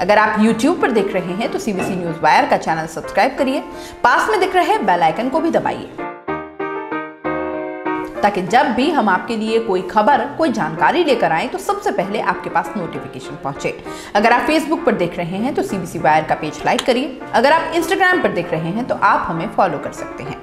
अगर आप YouTube पर देख रहे हैं तो सीबीसी न्यूज़ वायर का चैनल सब्सक्राइब करिए। पास में दिख रहे बेल आइकन को भी दबाइए। ताकि जब भी हम आपके लिए कोई खबर, कोई जानकारी लेकर आए तो सबसे पहले आपके पास नोटिफिकेशन पहुँचे। अगर आप फेसबुक पर देख रहे हैं तो सीबीसी वायर का पेज लाइक करिए। अगर आप इंस्टाग्राम पर देख रहे हैं तो आप हमें फॉलो कर सकते हैं।